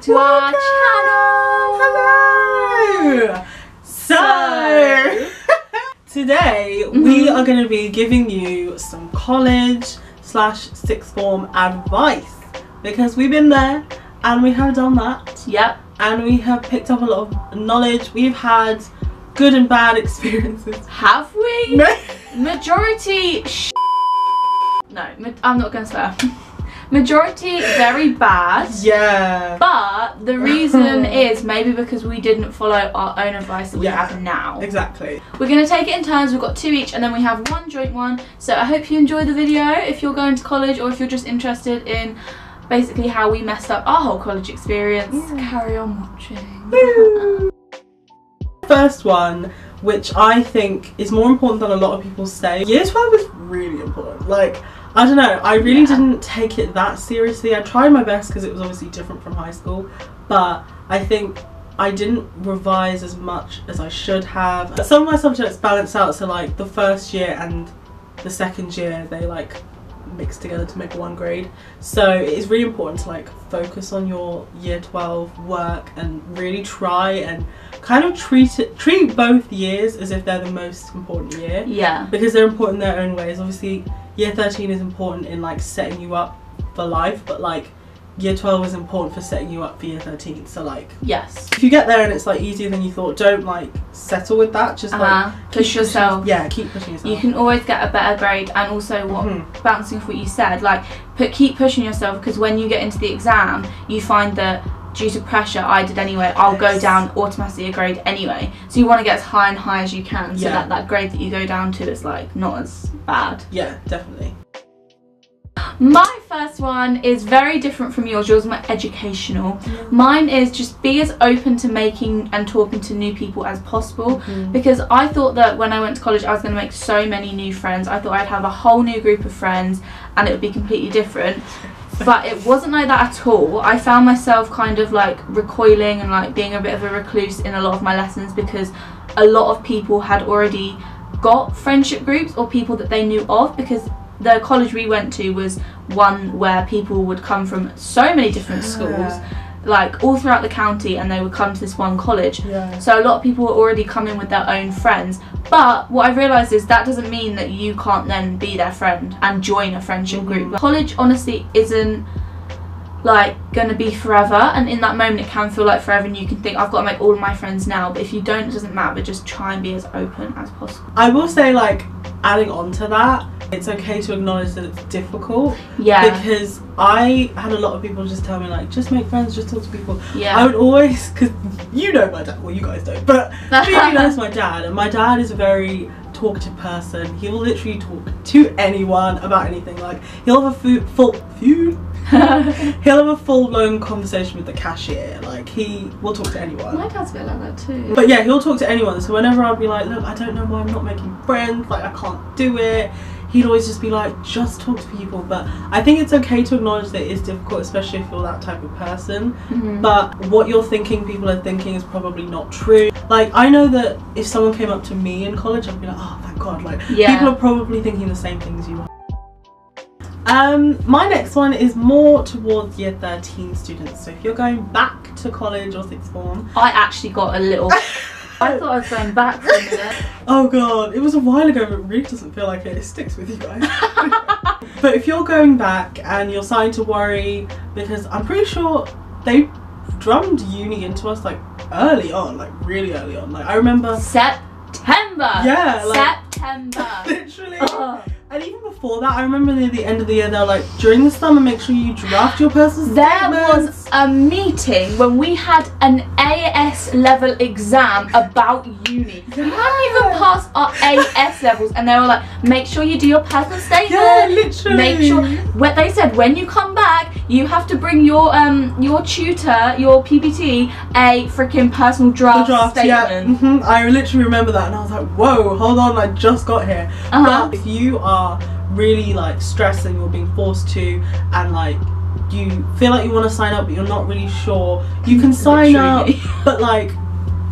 back to our channel. Hello. So, today we Mhm. are going to be giving you some college slash sixth form advice because we've been there and we have done that Yep. and we have picked up a lot of knowledge. We've had good and bad experiences. Have we? No. Majority. No, I'm not gonna swear. Majority very bad. Yeah. But the reason is maybe because we didn't follow our own advice that we Yeah. have now. Exactly. We're going to take it in turns. We've got two each and then we have one joint one. So I hope you enjoy the video if you're going to college or if you're just interested in basically how we messed up our whole college experience. Yeah. Carry on watching. First one, which I think is more important than a lot of people say. Year 12 is really important. Like, I don't know, I really Yeah. didn't take it that seriously. I tried my best because it was obviously different from high school, but I think I didn't revise as much as I should have. Some of my subjects balance out, so like the first year and the second year, they like mix together to make one grade. So it is really important to like focus on your year 12 work and really try and kind of treat it treat both years as if they're the most important year Yeah. because they're important in their own ways. Obviously, year 13 is important in like setting you up for life, but like year 12 is important for setting you up for year 13. So like Yes. if you get there and it's like easier than you thought, don't like settle with that. Just like Uh-huh. keep Push pushing- yourself. Yeah, keep pushing yourself. You can always get a better grade and also what Mhm. bouncing off what you said, like put keep pushing yourself because when you get into the exam you find that due to pressure I did anyway, I'll go down automatically a grade anyway. So you want to get as high and high as you can so Yeah. that that grade that you go down to is like not as bad. Yeah, definitely. My first one is very different from yours. Yours is more educational. Mine is just be as open to making and talking to new people as possible Mhm. because I thought that when I went to college I was going to make so many new friends. I thought I'd have a whole new group of friends and it would be completely different. But it wasn't like that at all. I found myself kind of like recoiling and like being a bit of a recluse in a lot of my lessons because a lot of people had already got friendship groups or people that they knew of because the college we went to was one where people would come from so many different ah. schools like all throughout the county and they would come to this one college Yeah. so a lot of people were already coming with their own friends. But what I've realised is that doesn't mean that you can't then be their friend and join a friendship group. Mhm. College honestly isn't like gonna be forever and in that moment it can feel like forever and you can think I've got to make all of my friends now but if you don't it doesn't matter but just try and be as open as possible. I will say, like, adding on to that, it's okay to acknowledge that it's difficult Yeah. because I had a lot of people just tell me, like, just make friends, just talk to people. Yeah. I would always, because you know my dad, well, you guys don't, but Phoebe knows my dad, and my dad is a very talkative person. He will literally talk to anyone about anything. Like, he'll have a fu- full food. he'll have a full blown conversation with the cashier. Like, he will talk to anyone. my dad's a bit like that too. But yeah, he'll talk to anyone. So whenever I'd be like, look, I don't know why I'm not making friends, like I can't do it, he'd always just be like, just talk to people. But I think it's okay to acknowledge that it is difficult, especially if you're that type of person. Mhm. But what you're thinking people are thinking is probably not true. Like I know that if someone came up to me in college, I'd be like, oh thank God, like Yeah. people are probably thinking the same things you are. Um, my next one is more towards year 13 students. So if you're going back to college or sixth form, I actually got a little I thought I was going back for a minute. Oh god, it was a while ago, but it really doesn't feel like it. It sticks with you guys. but if you're going back and you're starting to worry, because I'm pretty sure they drummed uni into us like early on, like really early on. Like I remember, September. Yeah, like- September. literally. Ugh. And even before that, I remember near the end of the year, they're like, during the summer, make sure you draft your personal There statements. was a meeting when we had an AS level exam about uni. We hadn't even passed our AS levels, and they were like, make sure you do your personal statement. Yeah, literally. Make sure. What they said when you come back, you have to bring your um your tutor, your PPT, a freaking personal The draft, draft, yeah. statement. hmm I literally remember that, and I was like, "Whoa, hold on! I just got here." Uh-huh. But if you are really like stressing and you're being forced to, and like you feel like you want to sign up but you're not really sure, you can sign up. But like,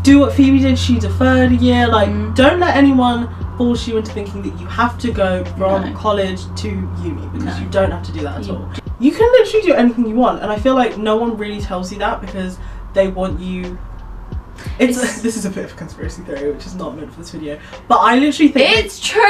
do what Phoebe did. She deferred a year. Like, Mm. don't let anyone force you into thinking that you have to go from No. college to uni because No. you don't have to do that at all. You can literally do anything you want, and I feel like no one really tells you that because they want you. It's, It's- this is a bit of a conspiracy theory, which is not meant for this video, but I literally think It's true.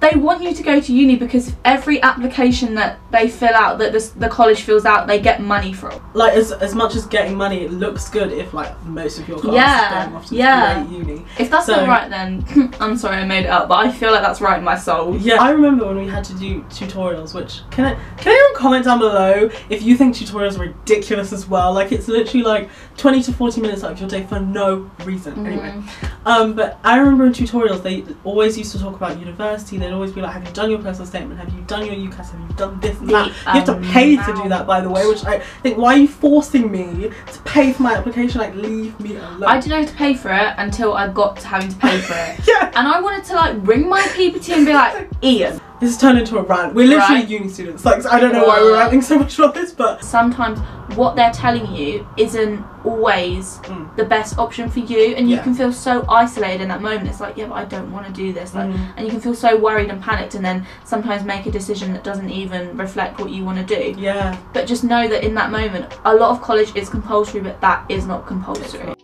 They want you to go to uni because every application that they fill out, that the, the college fills out, they get money from. like as as much as getting money, it looks good if like most of your class Yeah, is going off to yeah. uni. If that's So- not right, then I'm sorry I made it up, but I feel like that's right in my soul. Yeah, I remember when we had to do tutorials. Which can I, can anyone comment down below if you think tutorials are ridiculous as well? Like it's literally like twenty to forty minutes out of your day for no reason. Anyway, Mhm. um, but I remember in tutorials they always used to talk about university. They'd always be like, "Have you done your personal statement? Have you done your UCAS? Have you done this and The that?" You have to pay to do that, by the way. Which I think, why are you forcing me to pay for my application? Like, leave me alone. I didn't have to pay for it until I got to having to pay for it. yeah. And I wanted to like ring my PPT and be like, Ian. This has turned into a rant. We're literally Right. uni students. Like, I don't know why we're ranting so much about this, but Sometimes what they're telling you isn't always Mm. the best option for you, and you Yeah. can feel so isolated in that moment. It's like, yeah, but I don't want to do this. Like, Mm. and you can feel so worried and panicked, and then sometimes make a decision that doesn't even reflect what you want to do. yeah. But just know that in that moment, a lot of college is compulsory, but that is not compulsory.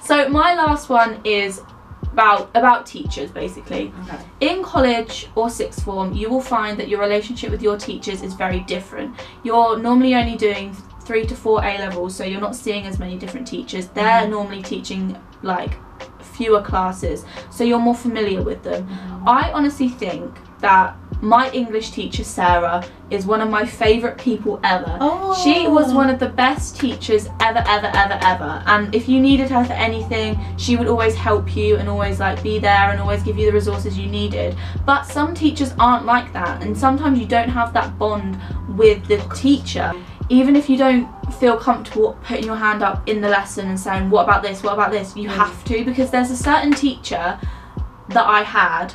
So my last one is about about teachers basically. Okay. In college or sixth form, you will find that your relationship with your teachers is very different. You're normally only doing three to four A levels, so you're not seeing as many different teachers. They're Mhm. normally teaching like fewer classes, so you're more familiar with them. Mm-hmm. I honestly think that my English teacher, Sarah, is one of my favourite people ever. Oh. She was one of the best teachers ever, ever, ever, ever. And if you needed her for anything, she would always help you and always like be there and always give you the resources you needed. But some teachers aren't like that, and sometimes you don't have that bond with the teacher. Even if you don't feel comfortable putting your hand up in the lesson and saying, What about this? What about this? You Mm. have to because there's a certain teacher that I had.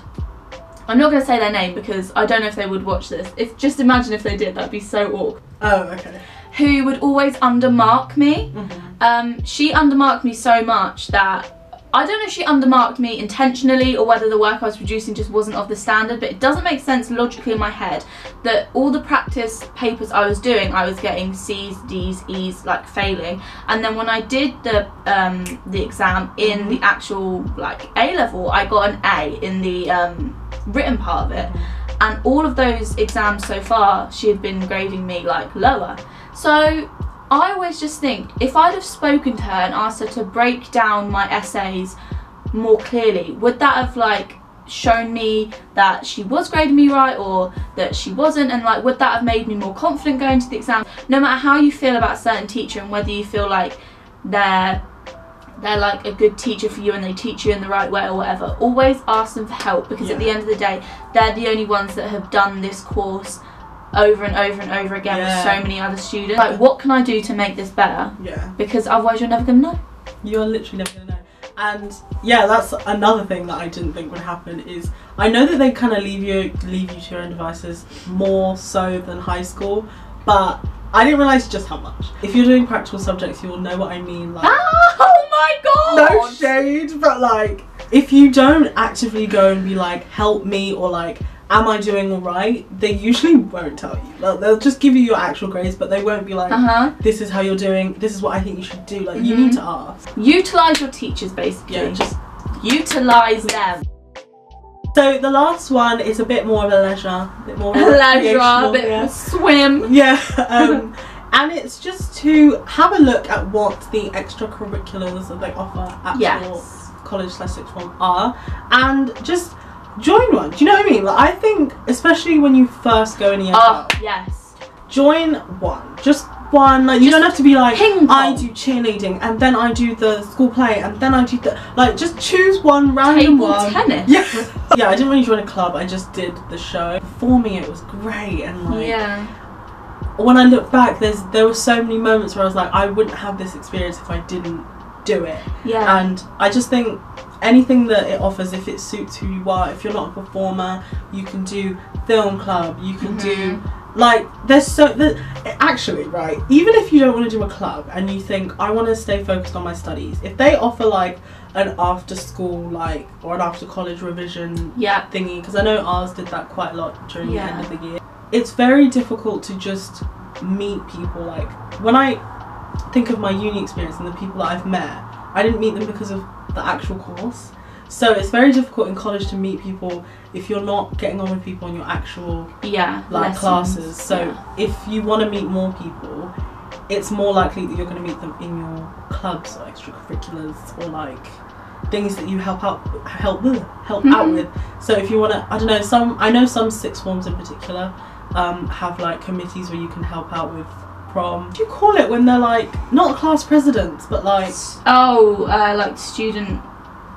I'm not going to say their name because I don't know if they would watch this. If just imagine if they did, that'd be so awkward. Oh, okay. Who would always undermark me. Um, she undermarked me so much that I don't know if she undermarked me intentionally or whether the work I was producing just wasn't of the standard, but it doesn't make sense logically in my head that all the practice papers I was doing, I was getting C's, D's, E's, like failing, and then when I did the um, the exam in the actual like A level, I got an A in the um, written part of it, and all of those exams so far, she had been grading me like lower. So I always just think if I'd have spoken to her and asked her to break down my essays more clearly, would that have like shown me that she was grading me right or that she wasn't? And like would that have made me more confident going to the exam? No matter how you feel about a certain teacher and whether you feel like they're they're like a good teacher for you and they teach you in the right way or whatever always ask them for help because at the end of the day they're the only ones that have done this course over and over and over again Yeah. with so many other students like what can i do to make this better Yeah. because otherwise you're never gonna know You're literally never gonna know. And yeah, that's another thing that I didn't think would happen is I know that they kind of leave you leave you to your own devices more so than high school, but I didn't realize just how much. If you're doing practical subjects, you'll know what I mean. Like oh my god no shade, but like if you don't actively go and be like, help me or like, am I doing all right? They usually won't tell you. Like, they'll just give you your actual grades, but they won't be like, uh-huh this is how you're doing. This is what I think you should do. Like you Mhm. need to ask. utilize your teachers basically Yeah, just utilize them So the last one is a bit more of a leisure, a bit more of a leisure a bit yeah. swim Yeah, um, and it's just to have a look at what the extracurriculars that they offer at your college slash sixth form are, and just join one. Do you know what I mean? Like I think, especially when you first go in year oh 12, yes join one. Just one. Like you Just don't have to be like I do cheerleading and then I do the school play and then I do the like just choose one random Table one. tennis. Yeah. yeah, I didn't really join a club. I just did the show. Performing it was great and like yeah when I look back, there's there were so many moments where I was like, I wouldn't have this experience if I didn't do it. yeah And I just think anything that it offers, if it suits who you are, if you're not a performer, you can do film club, you can do Mhm. Like there's so the, actually right even if you don't want to do a club and you think i want to stay focused on my studies if they offer like an after school like or an after college revision Yeah. thingy because i know ours did that quite a lot during Yeah. the end of the year it's very difficult to just meet people like when i think of my uni experience and the people that i've met i didn't meet them because of the actual course so it's very difficult in college to meet people if you're not getting on with people in your actual Yeah. like lessons. classes. So Yeah. if you want to meet more people, it's more likely that you're going to meet them in your clubs or extracurriculars or like things that you help out help help out Mhm. with. So if you want to, I don't know, some I know some six forms in particular um, have like committees where you can help out with prom. What do you call it when they're like not class presidents but like Oh, uh, like student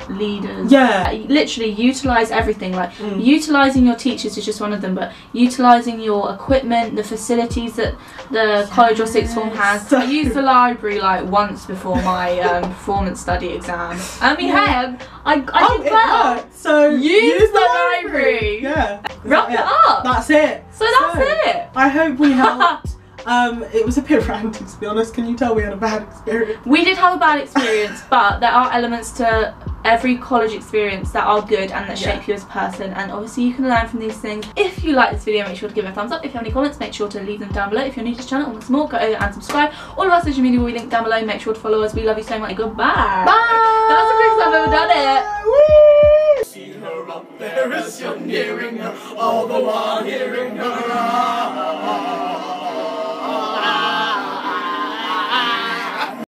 leaders. Yeah. Literally utilize everything. Like Mm. utilizing your teachers is just one of them, but utilizing your equipment, the facilities that the college or sixth form has. Yes. I used the library like once before my um, performance study exam. I mean, Yeah. hey, I, I oh, did well. So Use the library. Yeah. Wrap it up. That's it. So that's So- it. I hope we helped. um, it was a bit random to be honest. Can you tell we had a bad experience? We did have a bad experience, but there are elements to every college experience that are good and that Yeah. shape you as a person. And obviously, you can learn from these things. If you like this video, make sure to give it a thumbs up. If you have any comments, make sure to leave them down below. If you're new to this channel and want some more, go over and subscribe. All of our social media will be linked down below. Make sure to follow us. We love you so much. Goodbye. Bye. That's the quickest I've ever done it. Woo! See her up there as you're nearing her, although I'm hearing her